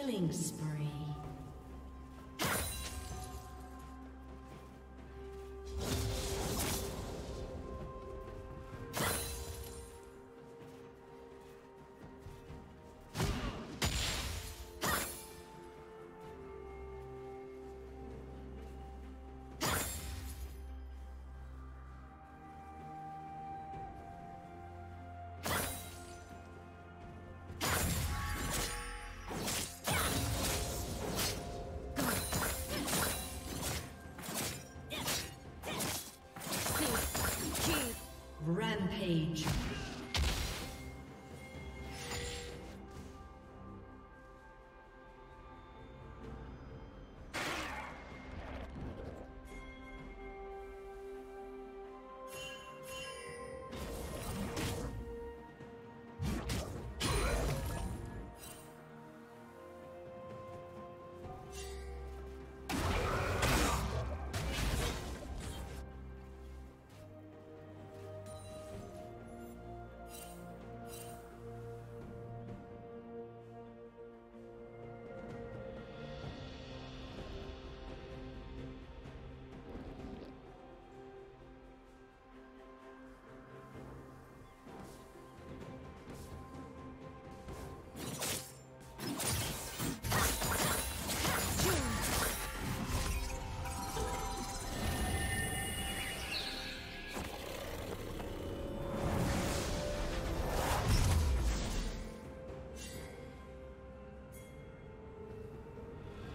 Killing. Rampage.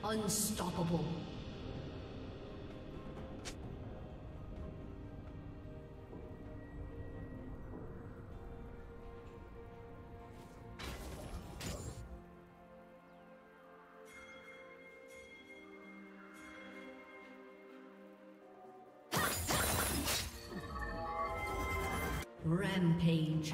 Unstoppable. Rampage.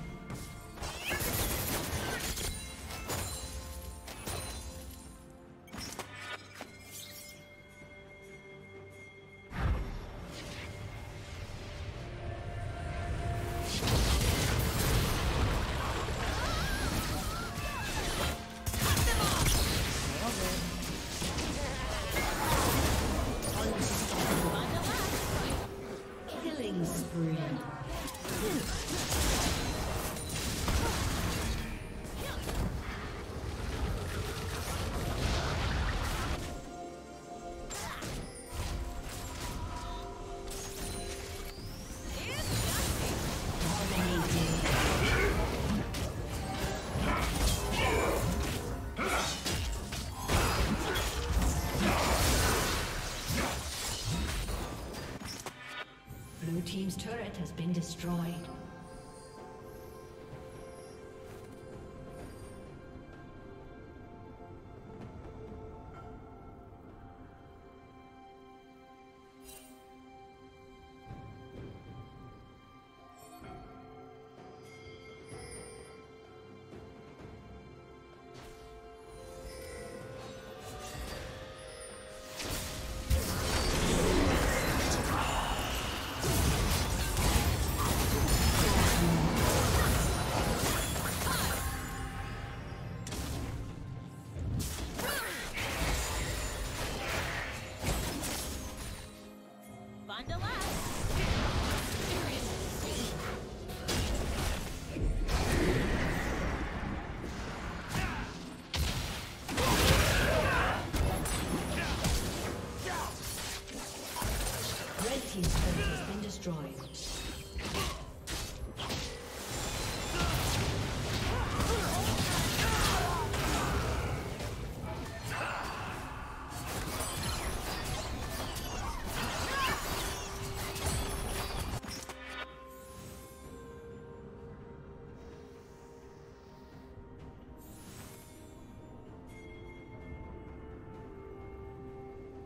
Has been destroyed.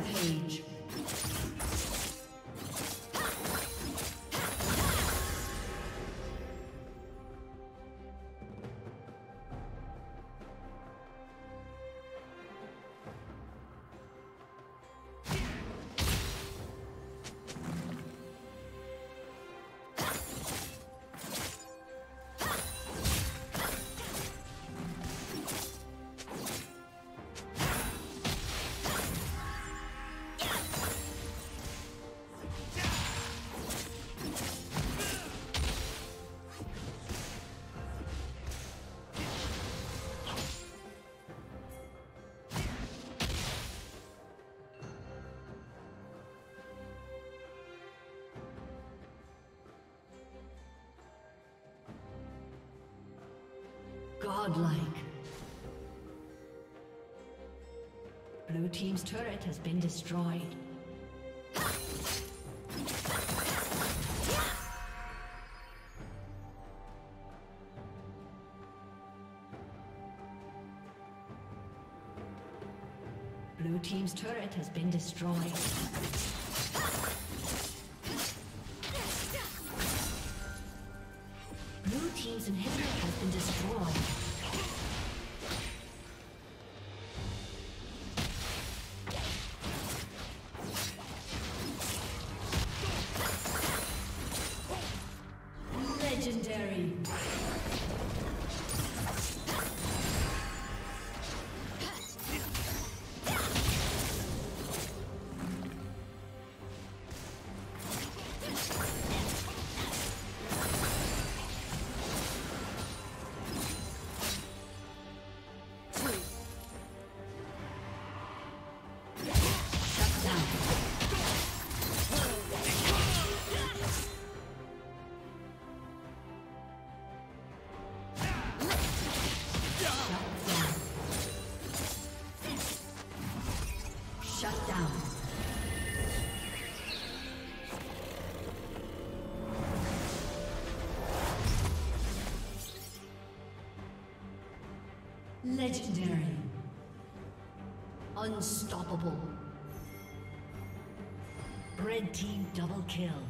Rampage. Godlike. Blue Team's turret has been destroyed. Blue Team's turret has been destroyed. Legendary. Unstoppable. Red team double kill.